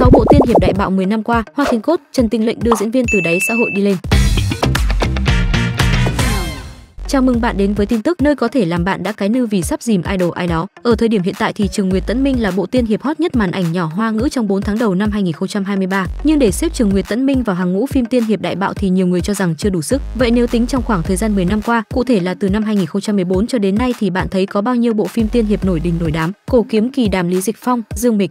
6 bộ tiên hiệp đại bạo 10 năm qua, Hoa Thiên Cốt, Trần Tinh Lệnh đưa diễn viên từ đáy xã hội đi lên. Chào mừng bạn đến với tin tức nơi có thể làm bạn đã cái nư vì sắp dìm idol ai đó. Ở thời điểm hiện tại thì Trường Nguyệt Tấn Minh là bộ tiên hiệp hot nhất màn ảnh nhỏ hoa ngữ trong 4 tháng đầu năm 2023. Nhưng để xếp Trường Nguyệt Tấn Minh vào hàng ngũ phim tiên hiệp đại bạo thì nhiều người cho rằng chưa đủ sức. Vậy nếu tính trong khoảng thời gian 10 năm qua, cụ thể là từ năm 2014 cho đến nay thì bạn thấy có bao nhiêu bộ phim tiên hiệp nổi đình nổi đám? Cổ kiếm kỳ đàm Lý Dịch Phong, Dương Mịch,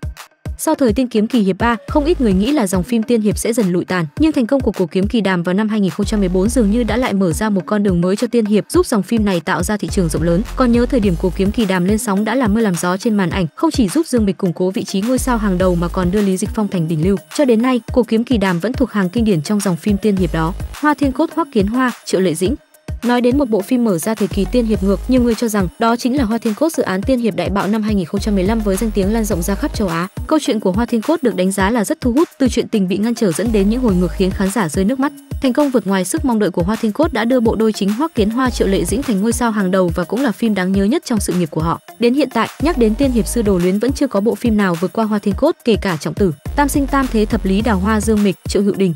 sau thời tiên kiếm kỳ hiệp 3, không ít người nghĩ là dòng phim tiên hiệp sẽ dần lụi tàn, nhưng thành công của cuộc kiếm kỳ đàm vào năm 2014 dường như đã lại mở ra một con đường mới cho tiên hiệp, giúp dòng phim này tạo ra thị trường rộng lớn. Còn nhớ thời điểm cuộc kiếm kỳ đàm lên sóng đã làm mưa làm gió trên màn ảnh, không chỉ giúp Dương Mịch củng cố vị trí ngôi sao hàng đầu mà còn đưa Lý Dịch Phong thành đỉnh lưu. Cho đến nay, cuộc kiếm kỳ đàm vẫn thuộc hàng kinh điển trong dòng phim tiên hiệp đó. Hoa Thiên Cốt, Hoắc Kiến Hoa, Triệu Lệ Dĩnh, Nói đến một bộ phim mở ra thời kỳ tiên hiệp ngược, nhiều người cho rằng đó chính là Hoa Thiên Cốt dự án tiên hiệp đại bạo năm 2015 với danh tiếng lan rộng ra khắp châu Á. Câu chuyện của Hoa Thiên Cốt được đánh giá là rất thu hút, từ chuyện tình bị ngăn trở dẫn đến những hồi ngược khiến khán giả rơi nước mắt. Thành công vượt ngoài sức mong đợi của Hoa Thiên Cốt đã đưa bộ đôi chính Hoắc Kiến Hoa Triệu Lệ Dĩnh thành ngôi sao hàng đầu và cũng là phim đáng nhớ nhất trong sự nghiệp của họ. Đến hiện tại, nhắc đến tiên hiệp sư Đồ Luyến vẫn chưa có bộ phim nào vượt qua Hoa Thiên Cốt, kể cả Trọng Tử, Tam Sinh Tam Thế Thập Lý Đào Hoa Dương Mịch, Triệu Hữu Đình.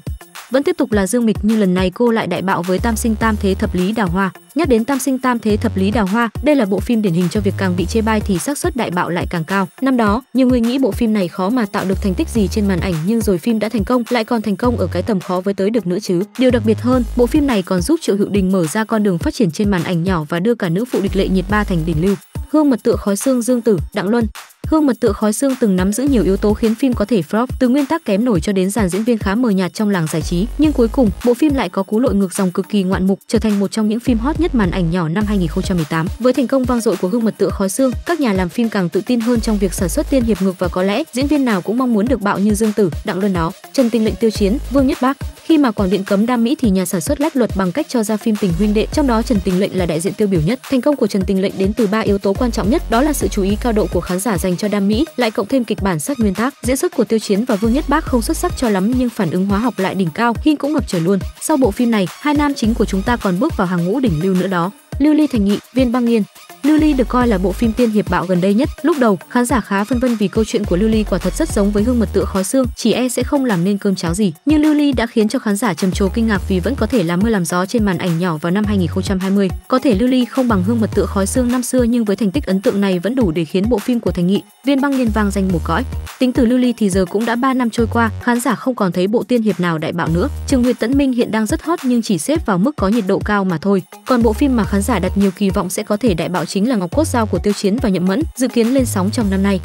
Vẫn tiếp tục là Dương Mịch nhưng lần này cô lại đại bạo với Tam Sinh Tam Thế Thập Lý Đào Hoa. Nhắc đến Tam Sinh Tam Thế Thập Lý Đào Hoa, đây là bộ phim điển hình cho việc càng bị chê bai thì xác suất đại bạo lại càng cao. Năm đó, nhiều người nghĩ bộ phim này khó mà tạo được thành tích gì trên màn ảnh nhưng rồi phim đã thành công, lại còn thành công ở cái tầm khó với tới được nữa chứ. Điều đặc biệt hơn, bộ phim này còn giúp Triệu Hữu Đình mở ra con đường phát triển trên màn ảnh nhỏ và đưa cả nữ phụ địch lệ nhiệt ba thành đỉnh lưu. Hương mật tựa khói xương Dương Tử, Đặng Luân, Hương mật tựa khói xương từng nắm giữ nhiều yếu tố khiến phim có thể flop, từ nguyên tắc kém nổi cho đến dàn diễn viên khá mờ nhạt trong làng giải trí, nhưng cuối cùng, bộ phim lại có cú lội ngược dòng cực kỳ ngoạn mục, trở thành một trong những phim hot nhất màn ảnh nhỏ năm 2018. Với thành công vang dội của Hương mật tựa khói xương, các nhà làm phim càng tự tin hơn trong việc sản xuất tiên hiệp ngược và có lẽ diễn viên nào cũng mong muốn được bạo như Dương Tử, Đặng Luân đó, Trần Tinh Lệnh Tiêu Chiến, Vương Nhất Bác. Khi mà Quảng Điện cấm đam mỹ thì nhà sản xuất lách luật bằng cách cho ra phim Tình huynh đệ, trong đó Trần Tình Lệnh là đại diện tiêu biểu nhất. Thành công của Trần Tình Lệnh đến từ ba yếu tố quan trọng nhất, đó là sự chú ý cao độ của khán giả dành cho đam mỹ, lại cộng thêm kịch bản sát nguyên tác, diễn xuất của Tiêu Chiến và Vương Nhất Bác không xuất sắc cho lắm nhưng phản ứng hóa học lại đỉnh cao, hin cũng ngập trời luôn. Sau bộ phim này, hai nam chính của chúng ta còn bước vào hàng ngũ đỉnh lưu nữa đó. Lưu Ly Thành Nghị, Viên Băng Nghiên, Lưu Ly được coi là bộ phim tiên hiệp bạo gần đây nhất. Lúc đầu, khán giả khá phân vân vì câu chuyện của Lưu Ly quả thật rất giống với hương mật tựa khói xương, chỉ e sẽ không làm nên cơm cháo gì. Nhưng Lưu Ly đã khiến cho khán giả trầm trồ kinh ngạc vì vẫn có thể làm mưa làm gió trên màn ảnh nhỏ vào năm 2020. Có thể Lưu Ly không bằng hương mật tựa khói xương năm xưa nhưng với thành tích ấn tượng này vẫn đủ để khiến bộ phim của Thành Nghị, Viên Băng Liên vang danh một cõi. Tính từ Lưu Ly thì giờ cũng đã 3 năm trôi qua, khán giả không còn thấy bộ tiên hiệp nào đại bạo nữa. Trường Nguyệt Tấn Minh hiện đang rất hot nhưng chỉ xếp vào mức có nhiệt độ cao mà thôi. Còn bộ phim mà khán giả đặt nhiều kỳ vọng sẽ có thể đại bạo chính là Ngọc Cốt Giao của Tiêu Chiến và Nhậm Mẫn, dự kiến lên sóng trong năm nay.